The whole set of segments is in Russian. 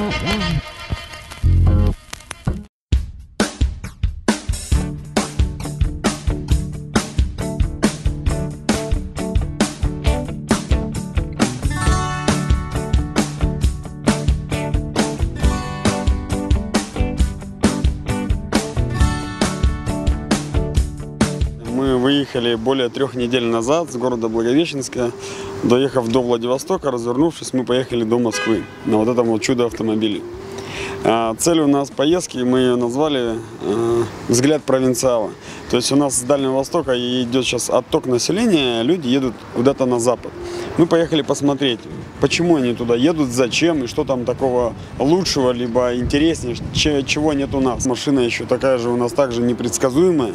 Mm-hmm. Выехали более трех недель назад с города Благовещенска. Доехав до Владивостока, развернувшись, мы поехали до Москвы на вот этом вот чудо автомобиле. А, Цель у нас поездки, мы ее назвали э, «Взгляд провинциала». То есть у нас с Дальнего Востока идет сейчас отток населения, люди едут куда-то на запад. Мы поехали посмотреть, почему они туда едут, зачем и что там такого лучшего, либо интереснее, че- чего нет у нас. Машина еще такая же у нас также непредсказуемая.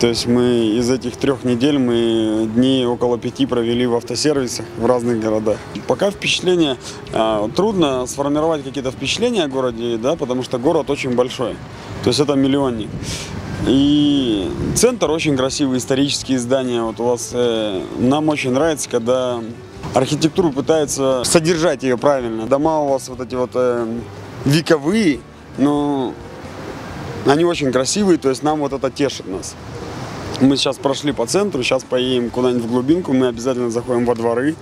То есть мы из этих трех недель мы дней около пяти провели в автосервисах в разных городах. Пока впечатление а, трудно сформировать какие-то впечатления о городе, да, потому что город очень большой. То есть это миллионник. И центр очень красивый, исторические здания. Вот у вас э, нам очень нравится, когда архитектуру пытаются содержать ее правильно. Дома у вас вот эти вот э, вековые, но они очень красивые, то есть нам вот это тешит нас. Мы сейчас прошли по центру, сейчас поедем куда-нибудь в глубинку, мы обязательно заходим во дворы,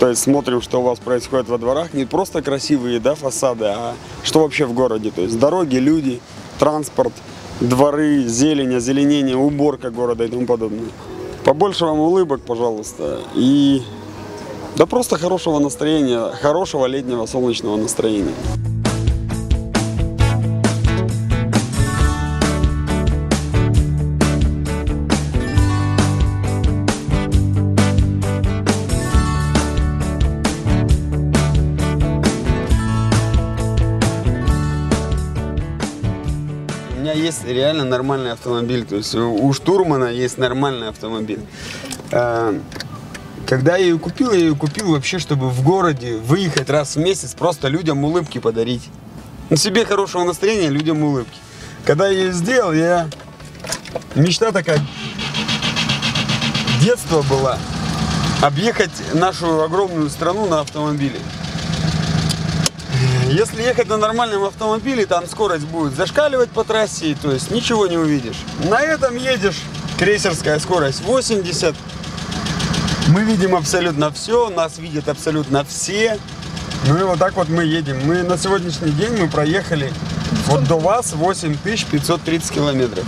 то есть смотрим, что у вас происходит во дворах. Не просто красивые да, фасады, а что вообще в городе. То есть дороги, люди, транспорт, дворы, зелень, озеленение, уборка города и тому подобное. Побольше вам улыбок, пожалуйста, и да просто хорошего настроения, хорошего летнего солнечного настроения. Меня есть реально нормальный автомобиль. То есть у штурмана есть нормальный автомобиль. А, Когда я ее купил, я ее купил вообще, чтобы в городе выехать раз в месяц, просто людям улыбки подарить. Ну, себе хорошего настроения, людям улыбки. Когда я ее сделал, я... Мечта такая... Детство была. Объехать нашу огромную страну на автомобиле. Если ехать на нормальном автомобиле, там скорость будет зашкаливать по трассе, то есть ничего не увидишь. На этом едешь, крейсерская скорость 80. Мы видим абсолютно все, нас видят абсолютно все. Ну и вот так вот мы едем. Мы на сегодняшний день мы проехали вот до вас 8530 километров.